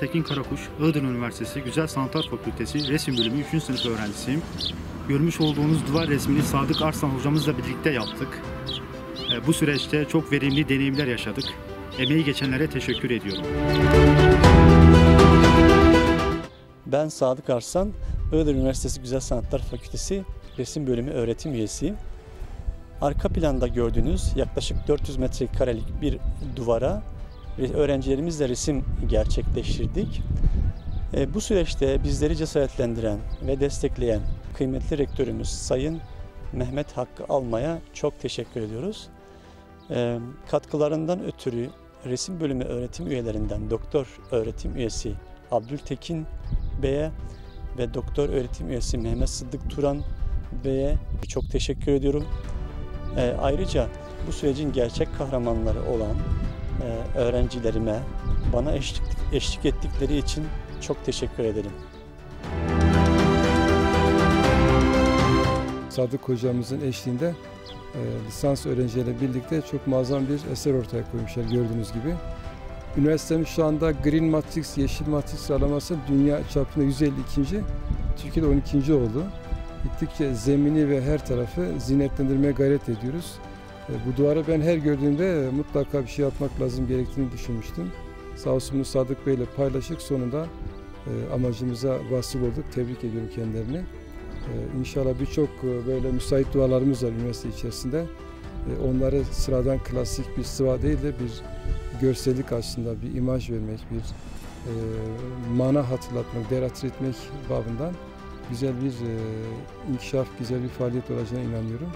Tekin Karakuş, Iğdır Üniversitesi Güzel Sanatlar Fakültesi Resim Bölümü 3. sınıf öğrencisiyim. Görmüş olduğunuz duvar resmini Sadık Arslan hocamızla birlikte yaptık. E, Bu süreçte çok verimli deneyimler yaşadık. Emeği geçenlere teşekkür ediyorum. Ben Sadık Arslan, Iğdır Üniversitesi Güzel Sanatlar Fakültesi Resim Bölümü öğretim üyesiyim. Arka planda gördüğünüz yaklaşık 400 metrekarelik bir duvara öğrencilerimizle resim gerçekleştirdik. E, Bu süreçte bizleri cesaretlendiren ve destekleyen kıymetli rektörümüz Sayın Mehmet Hakkı Alma'ya çok teşekkür ediyoruz. E, Katkılarından ötürü resim bölümü öğretim üyelerinden doktor öğretim üyesi Abdültekin Bey'e ve doktor öğretim üyesi Mehmet Sıddık Turan Bey'e çok teşekkür ediyorum. Ee, ayrıca bu sürecin gerçek kahramanları olan e, öğrencilerime bana eşlik, eşlik ettikleri için çok teşekkür ederim. Sadık hocamızın eşliğinde e, lisans öğrencileriyle birlikte çok muazzam bir eser ortaya koymuşlar gördüğünüz gibi. Üniversitemiz şu anda Green Matrix, Yeşil Matrix sıralaması dünya çapında 152. Türkiye'de 12. oldu. Gittikçe zemini ve her tarafı zinetlendirmeye gayret ediyoruz. E, Bu duvarı ben her gördüğümde e, mutlaka bir şey yapmak lazım gerektiğini düşünmüştüm. Sağ Sadık Bey ile paylaşık sonunda e, amacımıza vasıl olduk. Tebrik ediyorum kendilerini. Ee, İnşallah birçok e, böyle müsait dualarımız var üniversite içerisinde. Onları sıradan klasik bir sıva değil de bir görsellik aslında bir imaj vermek, bir e, mana hatırlatmak, deratır etmek babından güzel bir e, inkişaf, güzel bir faaliyet olacağına inanıyorum.